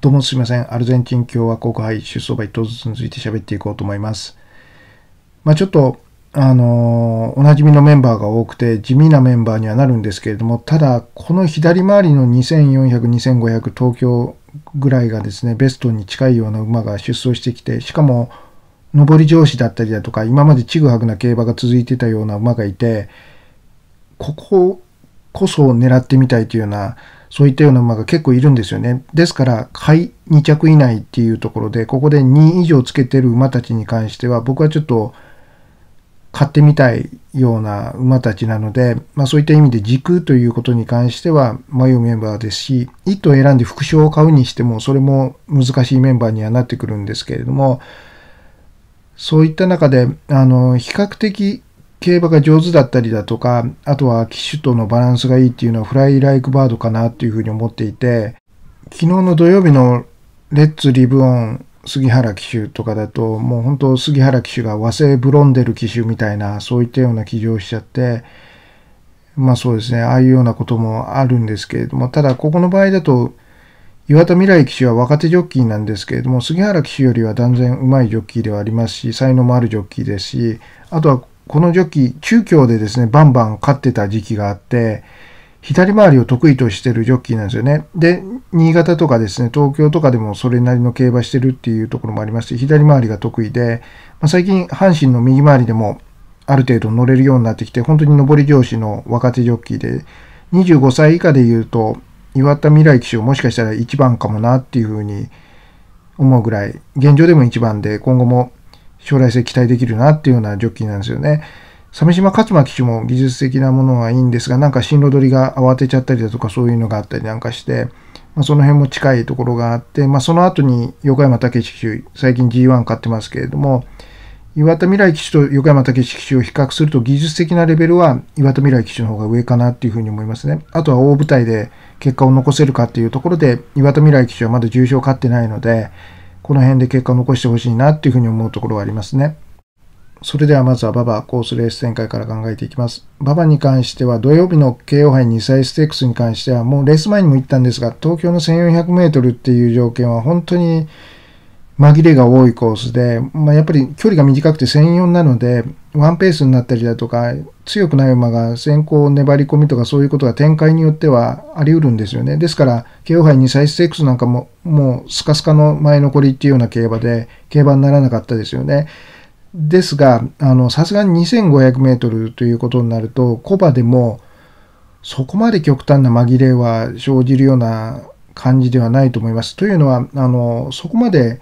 どうもすいません。アルゼンチン共和国杯出走馬一頭ずつについて喋っていこうと思います。まあちょっと、あのおなじみのメンバーが多くて地味なメンバーにはなるんですけれども、ただ、この左回りの2400、2500東京ぐらいがですね、ベストに近いような馬が出走してきて、しかも、上り上司だったりだとか、今までちぐはぐな競馬が続いてたような馬がいて、こここそ狙ってみたいというような、そういったような馬が結構いるんですよね。ですから、下位2着以内っていうところで、ここで2以上つけてる馬たちに関しては、僕はちょっと買ってみたいような馬たちなので、まあそういった意味で軸ということに関しては迷うメンバーですし、1頭選んで副賞を買うにしても、それも難しいメンバーにはなってくるんですけれども、そういった中で、あの、比較的競馬が上手だったりだとか、あとは機種とのバランスがいいっていうのはフライライクバードかなっていうふうに思っていて、昨日の土曜日のレッツリブオン杉原騎手とかだと、もう本当杉原騎手が和製ブロンデル騎手みたいな、そういったような騎乗しちゃって、まあそうですね、ああいうようなこともあるんですけれども、ただここの場合だと、岩田未来騎手は若手ジョッキーなんですけれども、杉原騎手よりは断然上手いジョッキーではありますし、才能もあるジョッキーですし、あとはこのジョッキー、中京でですね、バンバン勝ってた時期があって、左回りを得意としてるジョッキーなんですよね。で、新潟とかですね、東京とかでもそれなりの競馬してるっていうところもありまして、左回りが得意で、まあ、最近、阪神の右回りでもある程度乗れるようになってきて、本当に上り上司の若手ジョッキーで、25歳以下で言うと、岩田未来騎手をもしかしたら1番かもなっていうふうに思うぐらい、現状でも1番で、今後も将来性期待できるなっていうようなジョッキーなんですよね。鮫島勝馬騎手も技術的なものはいいんですが、なんか進路取りが慌てちゃったりだとかそういうのがあったりなんかして、まあ、その辺も近いところがあって、まあ、その後に横山武史騎手、最近 G1 勝ってますけれども、岩田未来騎手と横山武史騎手を比較すると技術的なレベルは岩田未来騎手の方が上かなっていうふうに思いますね。あとは大舞台で結果を残せるかっていうところで、岩田未来騎手はまだ重賞勝ってないので、この辺で結果を残してほしいなっていうふうに思うところはありますね。それではまずは馬場コースレース展開から考えていきます。馬場に関しては土曜日の KO 杯2歳ステークスに関してはもうレース前にも言ったんですが東京の1400メートルっていう条件は本当に紛れが多いコースで、まあ、やっぱり距離が短くて専用なのでワンペースになったりだとか強くない馬が先行粘り込みとかそういうことが展開によってはあり得るんですよね。ですから KO 杯2歳ステークスなんかももうスカスカの前残りっていうような競馬で競馬にならなかったですよね。ですが、あの、さすがに2500メートルということになると、コバでも、そこまで極端な紛れは生じるような感じではないと思います。というのは、あの、そこまで、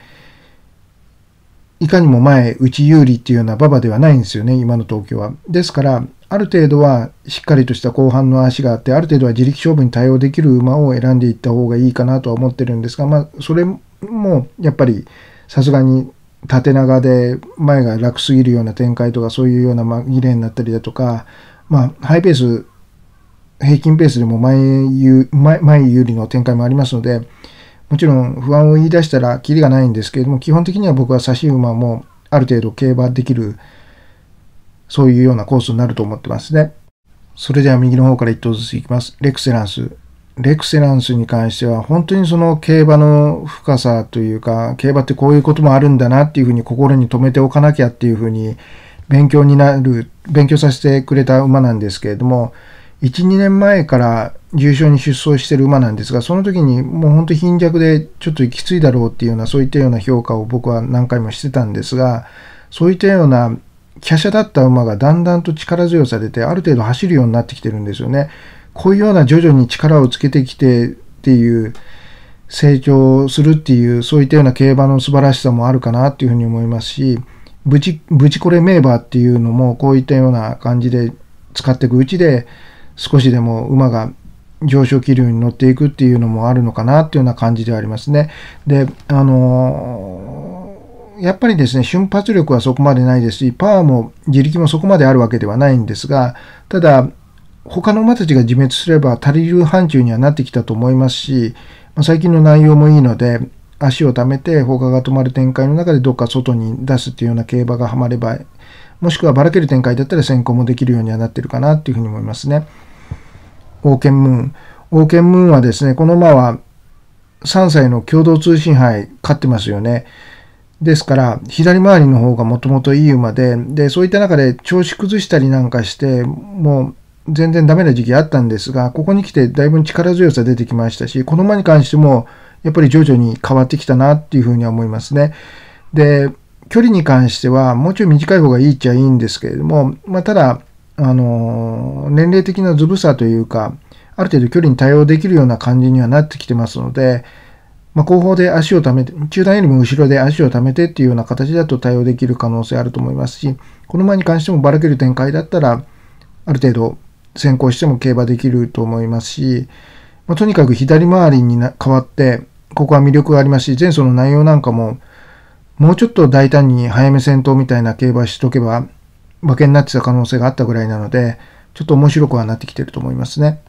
いかにも前、内有利っていうような馬場ではないんですよね、今の東京は。ですから、ある程度はしっかりとした後半の足があって、ある程度は自力勝負に対応できる馬を選んでいった方がいいかなとは思ってるんですが、まあ、それもやっぱりさすがに縦長で前が楽すぎるような展開とかそういうような紛れになったりだとか、まあ、ハイペース、平均ペースでも前有前前有利の展開もありますので、もちろん不安を言い出したらキリがないんですけれども、基本的には僕は差し馬もある程度競馬できる、そういうようなコースになると思ってますね。それでは右の方から1頭ずついきます。レクセランス。レクセランスに関しては、本当にその競馬の深さというか、競馬ってこういうこともあるんだなっていうふうに心に留めておかなきゃっていうふうに勉強になる、勉強させてくれた馬なんですけれども、1、2年前から重賞に出走してる馬なんですが、その時にもう本当貧弱でちょっときついだろうっていうような、そういったような評価を僕は何回もしてたんですが、そういったような華奢だった馬がだんだんと力強さ出て、ある程度走るようになってきてるんですよね。こういうような徐々に力をつけてきてっていう成長するっていうそういったような競馬の素晴らしさもあるかなっていうふうに思いますしブチブチコレ名馬っていうのもこういったような感じで使っていくうちで少しでも馬が上昇気流に乗っていくっていうのもあるのかなっていうような感じではありますね。で、あのー、やっぱりですね、瞬発力はそこまでないですし、パワーも自力もそこまであるわけではないんですが、ただ、他の馬たちが自滅すれば足りる範疇にはなってきたと思いますし、まあ、最近の内容もいいので、足を溜めて他が止まる展開の中でどっか外に出すっていうような競馬がはまれば、もしくはばらける展開だったら先行もできるようにはなってるかなっていうふうに思いますね。オーケンムーン。オーケンムーンはですね、この馬は3歳の共同通信杯勝ってますよね。ですから、左回りの方がもともといい馬で、で、そういった中で調子崩したりなんかして、もう全然ダメな時期あったんですが、ここに来てだいぶ力強さ出てきましたし、この馬に関しても、やっぱり徐々に変わってきたなっていうふうには思いますね。で、距離に関してはもうちょい短い方がいいっちゃいいんですけれども、まあ、ただ、あの、年齢的なずぶさというか、ある程度距離に対応できるような感じにはなってきてますので、まあ、後方で足を溜めて、中段よりも後ろで足を溜めてっていうような形だと対応できる可能性あると思いますし、この馬に関してもばらける展開だったら、ある程度先行しても競馬できると思いますし、まあ、とにかく左回りに変わって、ここは魅力がありますし、前走の内容なんかも、もうちょっと大胆に早め先頭みたいな競馬しとけば、馬券になってた可能性があったぐらいなので、ちょっと面白くはなってきてると思いますね。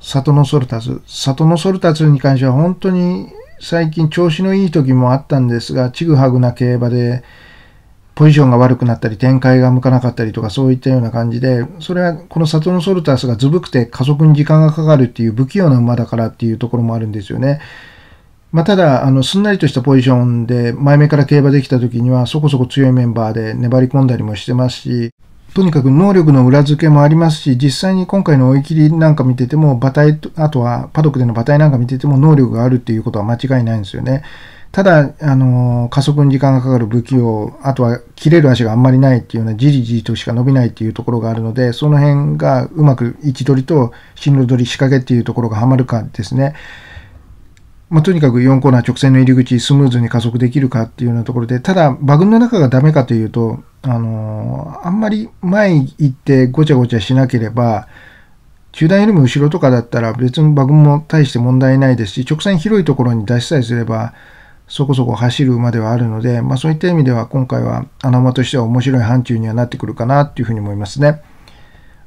里のソルタズ。里のソルタズに関しては本当に最近調子のいい時もあったんですが、ちぐはぐな競馬で、ポジションが悪くなったり、展開が向かなかったりとか、そういったような感じで、それはこの里のソルタスがずぶくて加速に時間がかかるっていう不器用な馬だからっていうところもあるんですよね。まあ、ただ、あの、すんなりとしたポジションで前目から競馬できた時にはそこそこ強いメンバーで粘り込んだりもしてますし、とにかく能力の裏付けもありますし、実際に今回の追い切りなんか見てても、馬体、あとはパドックでの馬体なんか見てても能力があるっていうことは間違いないんですよね。ただ、あの、加速に時間がかかる武器を、あとは切れる足があんまりないっていうような、じりじりとしか伸びないっていうところがあるので、その辺がうまく位置取りと進路取り仕掛けっていうところがはまるかですね。まあ、とにかく4コーナー直線の入り口スムーズに加速できるかっていうようなところで、ただ、馬群の中がダメかというと、あのー、あんまり前行ってごちゃごちゃしなければ、中段よりも後ろとかだったら別に馬群も大して問題ないですし、直線広いところに出しさえすれば、そこそこ走る馬ではあるので、まあ、そういった意味では今回は穴馬としては面白い範疇にはなってくるかなっていうふうに思いますね。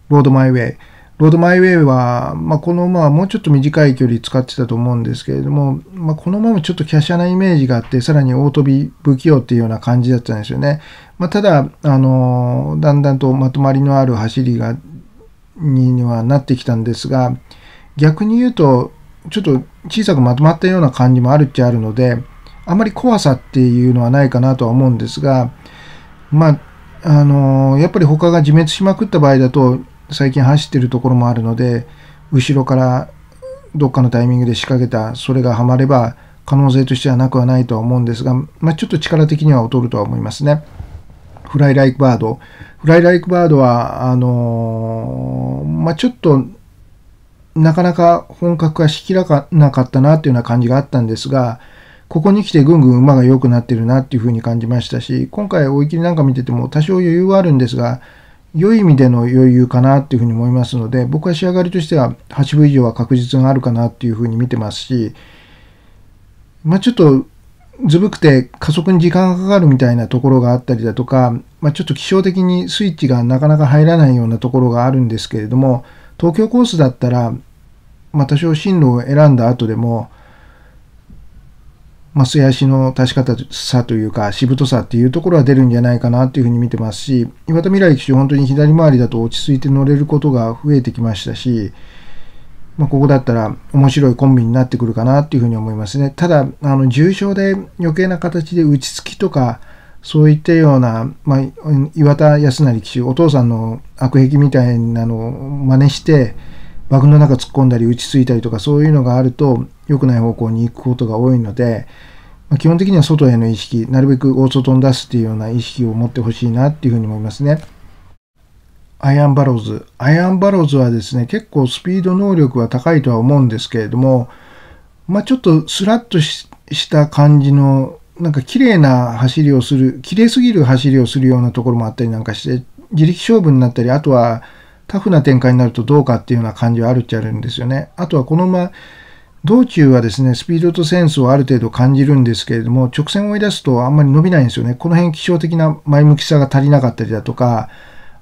ロードマイウェイ。ロードマイウェイは、まあ、この馬はもうちょっと短い距離使ってたと思うんですけれども、まあ、この馬もちょっと華奢なイメージがあって、さらに大飛び不器用っていうような感じだったんですよね。まあ、ただ、あの、だんだんとまとまりのある走りが、にはなってきたんですが、逆に言うと、ちょっと小さくまとまったような感じもあるっちゃあるので、あまり怖さっていうのはないかなとは思うんですが、まあ、あの、やっぱり他が自滅しまくった場合だと、最近走ってるところもあるので、後ろからどっかのタイミングで仕掛けた、それがはまれば、可能性としてはなくはないとは思うんですが、まあ、ちょっと力的には劣るとは思いますね。フライライクバード。フライライクバードは、あのー、まあ、ちょっと、なかなか本格化しきらかなかったなっていうような感じがあったんですが、ここに来てぐんぐん馬が良くなってるなっていうふうに感じましたし、今回追い切りなんか見てても多少余裕はあるんですが、良い意味での余裕かなっていうふうに思いますので、僕は仕上がりとしては8分以上は確実があるかなっていうふうに見てますし、まあちょっとずぶくて加速に時間がかかるみたいなところがあったりだとか、まあ、ちょっと気象的にスイッチがなかなか入らないようなところがあるんですけれども、東京コースだったら、まあ多少進路を選んだ後でも、まあ、素足の足し方さというか、しぶとさっていうところは出るんじゃないかなっていうふうに見てますし、岩田未来騎手、本当に左回りだと落ち着いて乗れることが増えてきましたし、まあ、ここだったら面白いコンビになってくるかなっていうふうに思いますね。ただ、あの、重症で余計な形で打ちつきとか、そういったような、まあ、岩田康成騎手、お父さんの悪癖みたいなのを真似して、馬群の中突っ込んだり内ついたりとかそういうのがあると良くない方向に行くことが多いので、まあ、基本的には外への意識、なるべく大外に出すっていうような意識を持ってほしいなっていうふうに思いますね。アイアンバローズ。アイアンバローズはですね、結構スピード能力は高いとは思うんですけれども、まあ、ちょっとスラッとした感じの、なんか綺麗な走りをする、綺麗すぎる走りをするようなところもあったりなんかして、自力勝負になったり、あとはタフな展開になるとどうかっていうような感じはあるっちゃあるんですよね。あとはこの馬、道中はですね、スピードとセンスをある程度感じるんですけれども、直線を追い出すとあんまり伸びないんですよね。この辺気象的な前向きさが足りなかったりだとか、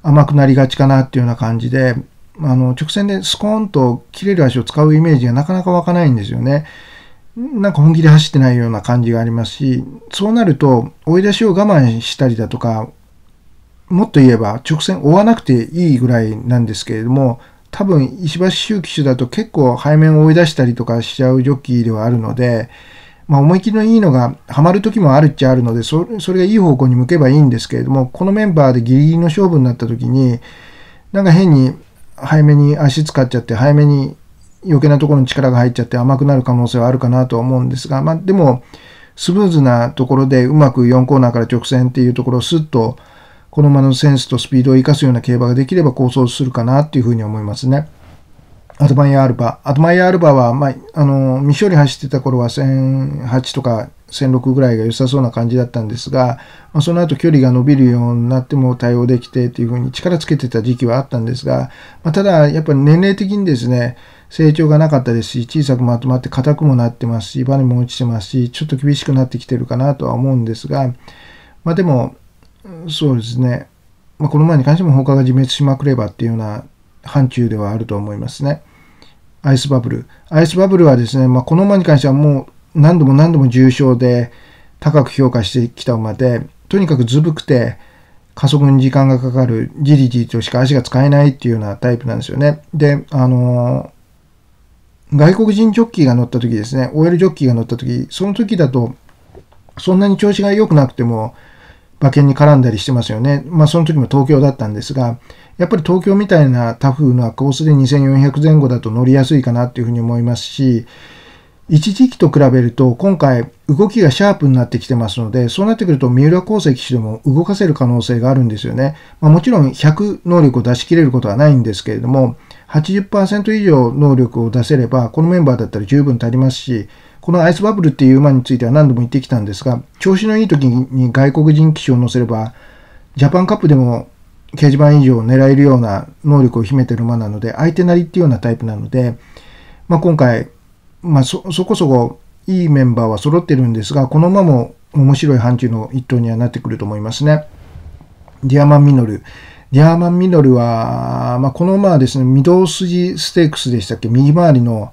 甘くなりがちかなっていうような感じで、あの、直線でスコーンと切れる足を使うイメージがなかなか湧かないんですよね。なんか本気で走ってないような感じがありますし、そうなると追い出しを我慢したりだとか、もっと言えば直線追わなくていいぐらいなんですけれども、多分石橋周騎手だと結構背面を追い出したりとかしちゃうジョッキーではあるので、まあ、思い切りのいいのがハマる時もあるっちゃあるのでそれがいい方向に向けばいいんですけれどもこのメンバーでギリギリの勝負になった時になんか変に早めに足使っちゃって早めに余計なところに力が入っちゃって甘くなる可能性はあるかなと思うんですが、まあ、でもスムーズなところでうまく4コーナーから直線っていうところをスッとこの馬のセンスとスピードを生かすような競馬ができれば構想するかなっていうふうに思いますね。アドマイヤアルバ。アドマイヤアルバは、まあ、あの、未勝利走ってた頃は1008とか1006ぐらいが良さそうな感じだったんですが、まあ、その後距離が伸びるようになっても対応できてっていうふうに力つけてた時期はあったんですが、まあ、ただやっぱり年齢的にですね、成長がなかったですし、小さくまとまって硬くもなってますし、バネも落ちてますし、ちょっと厳しくなってきてるかなとは思うんですが、まあでも、そうですね、まあ、この前に関しても他が自滅しまくればっていうような範疇ではあると思いますね。アイスバブル。アイスバブルはですね、まあ、この馬に関してはもう何度も何度も重症で高く評価してきた馬で、とにかくずぶくて加速に時間がかかる、じりじりとしか足が使えないっていうようなタイプなんですよね。で、あの外国人ジョッキーが乗った時ですね、OL ジョッキーが乗った時、その時だと、そんなに調子が良くなくても、馬券に絡んだりしてますよね。まあその時も東京だったんですが、やっぱり東京みたいなタフなコースで2400前後だと乗りやすいかなっていうふうに思いますし、一時期と比べると今回動きがシャープになってきてますので、そうなってくると三浦航石騎手でも動かせる可能性があるんですよね。まあ、もちろん100能力を出し切れることはないんですけれども、80%以上能力を出せれば、このメンバーだったら十分足りますし、このアイスバブルっていう馬については何度も言ってきたんですが、調子のいい時に外国人騎手を乗せれば、ジャパンカップでも掲示板以上を狙えるような能力を秘めてる馬なので、相手なりっていうようなタイプなので、まあ、今回、まあそ、そこそこいいメンバーは揃ってるんですが、この馬も面白い範疇の一頭にはなってくると思いますね。ディアマンミノル。ディアマンミノルは、まあ、この馬はですね、御堂筋ステークスでしたっけ？右回りの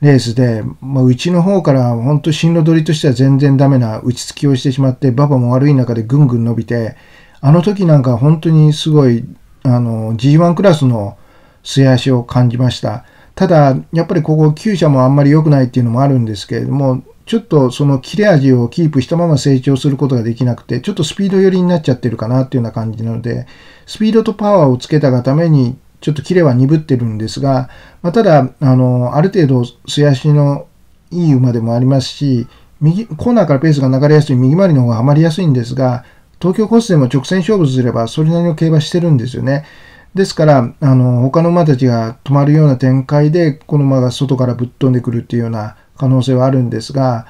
レースで、まあ、うちの方から本当進路取りとしては全然ダメな内つきをしてしまって、馬場も悪い中でぐんぐん伸びて、あの時なんか本当にすごい、あの、G1 クラスの末脚を感じました。ただ、やっぱりここ厩舎もあんまり良くないっていうのもあるんですけれども、ちょっとその切れ味をキープしたまま成長することができなくて、ちょっとスピード寄りになっちゃってるかなっていうような感じなので、スピードとパワーをつけたがために、ちょっとキレは鈍ってるんですが、まあ、ただ、あの、ある程度、素足のいい馬でもありますし、右、コーナーからペースが流れやすい右回りの方がはまりやすいんですが、東京コースでも直線勝負すれば、それなりの競馬してるんですよね。ですから、あの、他の馬たちが止まるような展開で、この馬が外からぶっ飛んでくるっていうような可能性はあるんですが、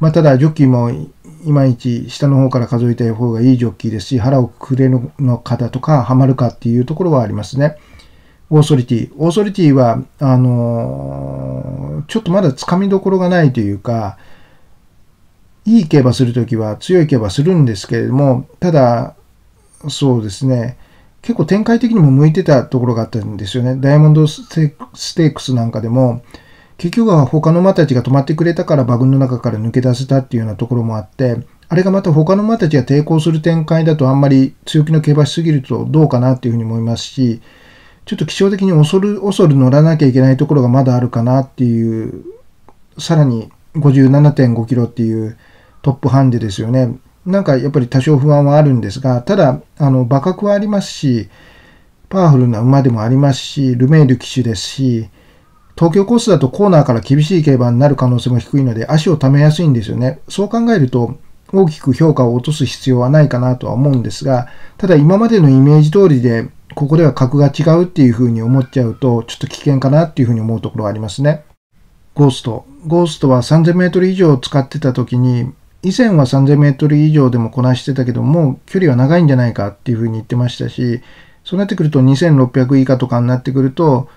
まあ、ただ、ジョッキーもいまいち下の方から数えた方がいいジョッキーですし、腹をくれるの方とか、ハマるかっていうところはありますね。オーソリティ。オーソリティは、あのー、ちょっとまだつかみどころがないというか、いい競馬するときは強い競馬するんですけれども、ただ、そうですね、結構展開的にも向いてたところがあったんですよね。ダイヤモンドステークスなんかでも、結局は他の馬たちが止まってくれたから馬群の中から抜け出せたっていうようなところもあって、あれがまた他の馬たちが抵抗する展開だとあんまり強気の競馬しすぎるとどうかなっていうふうに思いますし、ちょっと気象的に恐る恐る乗らなきゃいけないところがまだあるかなっていう、さらに57.5キロっていうトップハンデですよね。なんかやっぱり多少不安はあるんですが、ただ、あの、馬格はありますし、パワフルな馬でもありますし、ルメール騎手ですし、東京コースだとコーナーから厳しい競馬になる可能性も低いので足を溜めやすいんですよね。そう考えると大きく評価を落とす必要はないかなとは思うんですが、ただ今までのイメージ通りでここでは格が違うっていうふうに思っちゃうとちょっと危険かなっていうふうに思うところがありますね。ゴースト。ゴーストは3000メートル以上使ってた時に以前は3000メートル以上でもこなしてたけども距離は長いんじゃないかっていうふうに言ってましたし、そうなってくると2600以下とかになってくると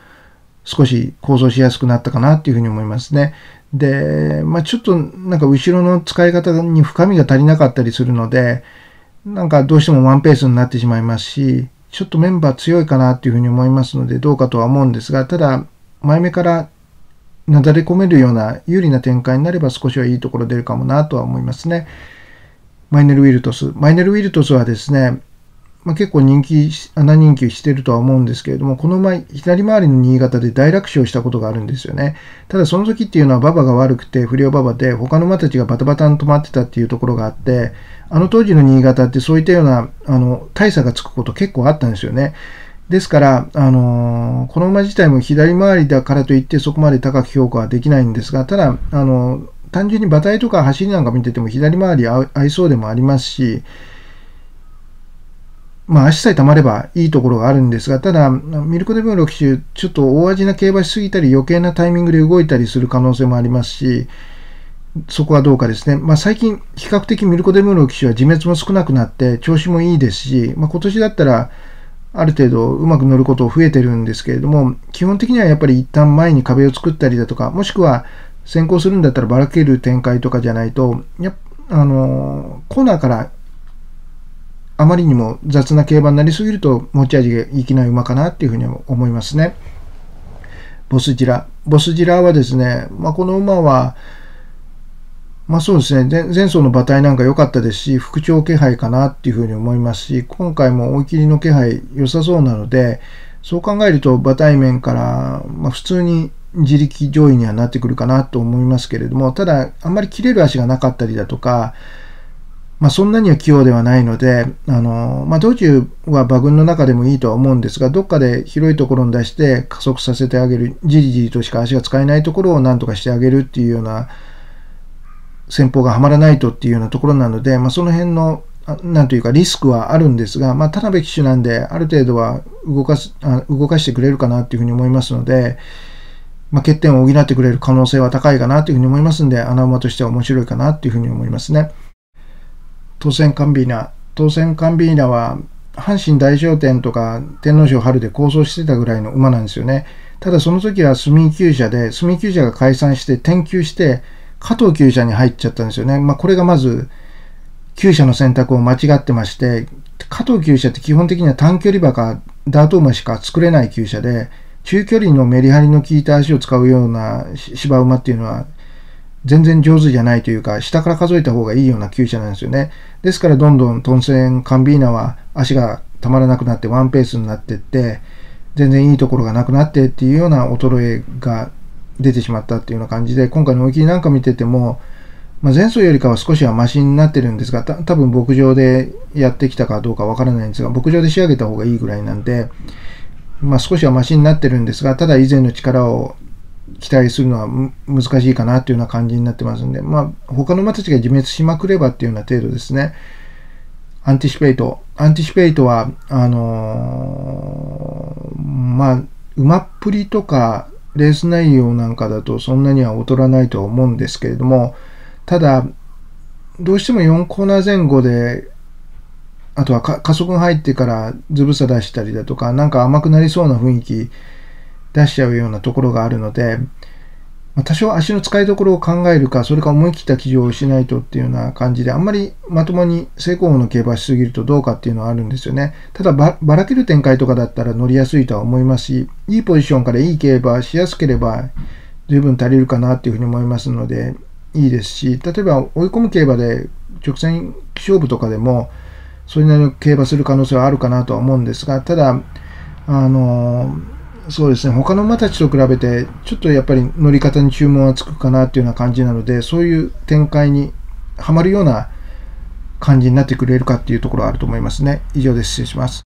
少し構造しやすくなったかなっていうふうに思いますね。で、まあ、ちょっとなんか後ろの使い方に深みが足りなかったりするので、なんかどうしてもワンペースになってしまいますし、ちょっとメンバー強いかなっていうふうに思いますので、どうかとは思うんですが、ただ、前目からなだれ込めるような有利な展開になれば少しはいいところ出るかもなとは思いますね。マイネル・ウィルトス。マイネル・ウィルトスはですね、まあ、結構人気、穴人気してるとは思うんですけれども、この前、左回りの新潟で大楽勝したことがあるんですよね。ただその時っていうのは馬場が悪くて、不良馬場で、他の馬たちがバタバタに止まってたっていうところがあって、あの当時の新潟ってそういったような、あの、大差がつくこと結構あったんですよね。ですから、あのー、この馬自体も左回りだからといってそこまで高く評価はできないんですが、ただ、あのー、単純に馬体とか走りなんか見てても左回り合いそうでもありますし、まあ、足さえ溜まればいいところがあるんですが、ただ、ミルコ・デブ6種、ちょっと大味な競馬しすぎたり、余計なタイミングで動いたりする可能性もありますし、そこはどうかですね。まあ、最近、比較的ミルコ・デブ6騎手は自滅も少なくなって、調子もいいですし、まあ、今年だったら、ある程度うまく乗ること増えてるんですけれども、基本的にはやっぱり一旦前に壁を作ったりだとか、もしくは先行するんだったらばらける展開とかじゃないと、やあのコーナーからあまりにも雑な競馬になりすぎると持ち味がいきない馬かなっていうふうに思いますね。ボスジラ。ボスジラはですね、まあ、この馬は、まあそうですね、前走の馬体なんか良かったですし、復調気配かなっていうふうに思いますし、今回も追い切りの気配良さそうなので、そう考えると馬体面から、まあ、普通に自力上位にはなってくるかなと思いますけれども、ただ、あんまり切れる足がなかったりだとか、まあ、そんなには器用ではないので、あの、まあ、道中は馬群の中でもいいとは思うんですが、どっかで広いところに出して加速させてあげる、じりじりとしか足が使えないところを何とかしてあげるっていうような戦法がはまらないとっていうようなところなので、まあ、その辺の、なんというかリスクはあるんですが、まあ、田辺騎手なんで、ある程度は動かす、あ動かしてくれるかなっていうふうに思いますので、まあ、欠点を補ってくれる可能性は高いかなというふうに思いますんで、穴馬としては面白いかなっていうふうに思いますね。当選カンビーナ。当選カンビーナは、阪神大商店とか天皇賞春で構想してたぐらいの馬なんですよね。ただその時は住厩舎で、住厩舎が解散して転厩して、加藤厩舎に入っちゃったんですよね。まあこれがまず、厩舎の選択を間違ってまして、加藤厩舎って基本的には短距離馬かダート馬しか作れない厩舎で、中距離のメリハリの効いた足を使うような芝馬っていうのは全然上手じゃないというか、下から数えた方がいいような厩舎なんですよね。ですからどんどんトンセン、カンビーナは足がたまらなくなってワンペースになってって、全然いいところがなくなってっていうような衰えが出てしまったっていうような感じで、今回の追い切りなんか見てても、まあ、前走よりかは少しはマシになってるんですが、多分牧場でやってきたかどうかわからないんですが、牧場で仕上げた方がいいぐらいなんで、まあ、少しはマシになってるんですが、ただ以前の力を期待するのは難しいかなというような感じになってますんで、まあ、他の馬たちが自滅しまくればっていうような程度ですね。アンティシペイト。アンティシペイトは、あのー、まあ、馬っぷりとか、レース内容なんかだとそんなには劣らないとは思うんですけれども、ただ、どうしても4コーナー前後で、あとは加速が入ってからズブさ出したりだとか、なんか甘くなりそうな雰囲気出しちゃうようなところがあるので、ま多少足の使いどころを考えるか、それか思い切った騎乗をしないとっていうような感じで、あんまりまともに成功の競馬しすぎるとどうかっていうのはあるんですよね。ただば、ばらける展開とかだったら乗りやすいとは思いますし、いいポジションからいい競馬しやすければ十分足りるかなっていうふうに思いますので、いいですし、例えば追い込む競馬で直線勝負とかでも、それなりの競馬する可能性はあるかなとは思うんですが、ただ、あのそうですね、他の馬たちと比べて、ちょっとやっぱり乗り方に注文はつくかなっていうような感じなので、そういう展開にはまるような感じになってくれるかっていうところはあると思いますね。以上です。失礼します。